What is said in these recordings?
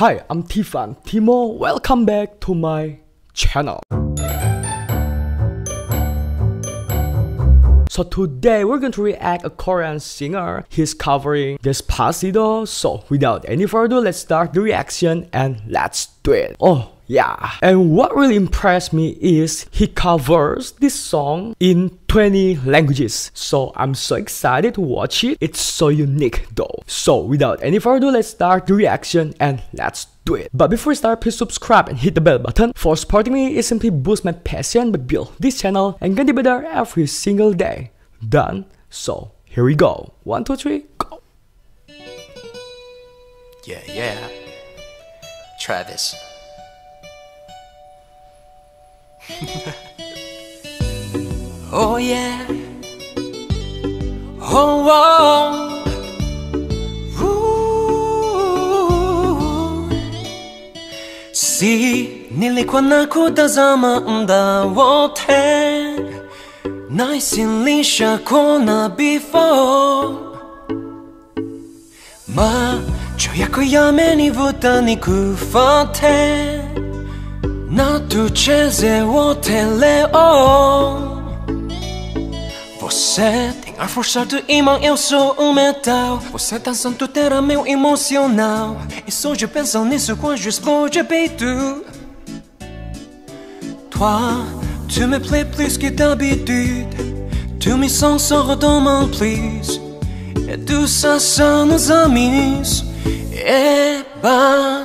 Hi, I'm Tivan Timo. Welcome back to my channel. So today we're going to react a Korean singer. He's covering Despacito. So without any further, let's start the reaction and let's do it. Oh, yeah. And what really impressed me is he covers this song in 20 languages. So I'm so excited to watch it. It's so unique though. So without any further, ado, let's start the reaction and let's do it. But before we start, please subscribe and hit the bell button. For supporting me, it simply boosts my passion to build this channel and get better every single day. Done. So here we go. One, two, three, go. Yeah, yeah. Travys. Oh yeah. Oh, oh. Ooh. Si nilikwa na kutazama mda wote naisilishakuona before macho yako yamenivuta nikufuate na tucheze wote leo Você tem ar forçado e mal, eu sou o metal. Você tá santo, terá meu emocional. E só de pensar nisso quando explode peito. Toi, tu me plais plus que d'habitude. Tu me sens sans redemain, please. Et tout ça nos amis 에바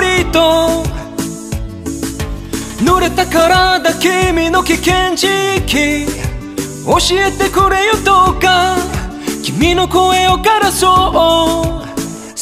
りと濡れた体君の危険地域教えてくれよどうか君の声をガらそう。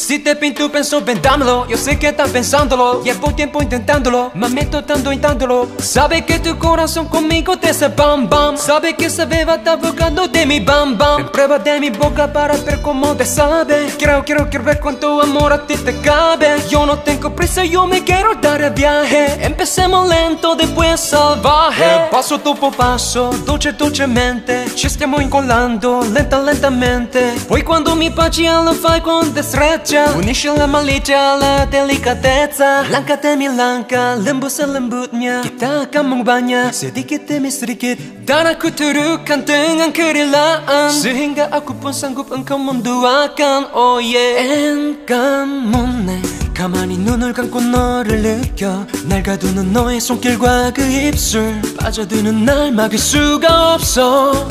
Si te pinto penso ven dámelo Yo sé que estás pensándolo. Llevo tiempo intentándolo. Me meto tanto intentándolo Sabe que tu corazón conmigo te hace bam bam. Sabe que esa beba está buscando de mi bam bam. Ven prueba de mi boca para ver cómo te sabe. Quiero, quiero, quiero ver cuánto amor a ti te cabe. Yo no tengo prisa, yo me quiero dar el viaje. Empecemos lento, después salvaje. Paso tu por paso, dolce, dolcemente Ci stiamo incollando, lenta, lentamente. Poi quando mi baci lo fai con destrezza Unisce la malicia alla delicatezza Langkah demi langkah, lembut selembutnya Kita akan mengubahnya sedikit demi sedikit Dan aku turukan dengan kerelaan Sehingga aku pun sanggup engkau menduakan Oh yeah 엔간문네 가만히 눈을 감고 너를 느껴 날 가두는 너의 손길과 그 입술 빠져드는 날 막을 수가 없어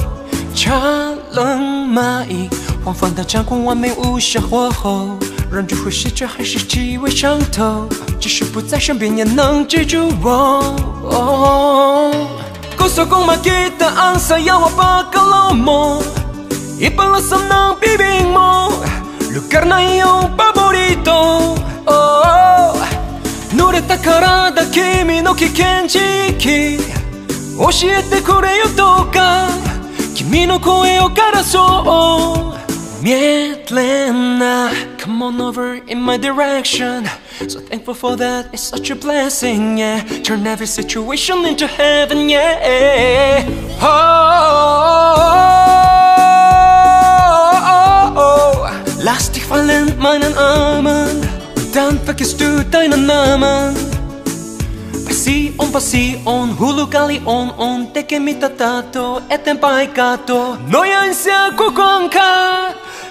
찰랑마이 黄泛的掌控完美无效火候，忍住呼吸却还是气味上头，即使不在身边也能记住我。Gusto kong magkitaan, sayaw at pagkalaw mo Ipalasam ng bibig mo Lugar na iyong paborito oh, Nureta karada kimi no kikenjiki Oshiete kure yo toka Kimi no koe o karaso Mietlena, come on over in my direction. So thankful for that, it's such a blessing, yeah. Turn every situation into heaven, yeah. Oh, oh, oh. oh. Lass dich fallen in meinen Armen dann vergisst du deinen Namen. Passion, hulog alion, on teke mi tatato, etem paikato. Noyan siya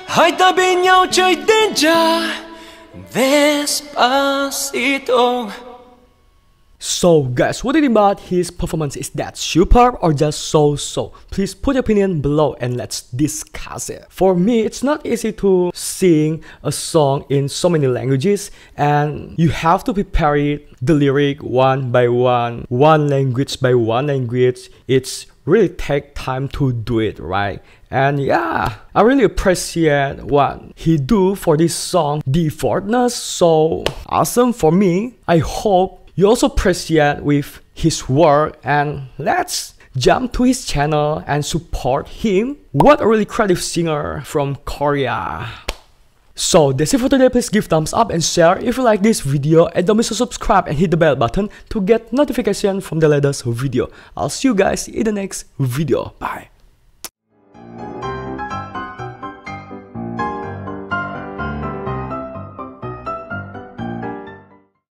niyaw choy denja, Despacito. So guys, what do you think about his performance? Is that superb or just so-so? Please put your opinion below and let's discuss it. For me, it's not easy to sing a song in so many languages and you have to prepare it, the lyric one by one, one language by one language. It's really take time to do it, right? And yeah, I really appreciate what he do for this song, Despacito. So awesome for me. I hope you also appreciate with his work and let's jump to his channel and support him. What a really creative singer from Korea. So that's it for today, please give thumbs up and share if you like this video and don't miss to subscribe and hit the bell button to get notification from the latest video. I'll see you guys in the next video. Bye.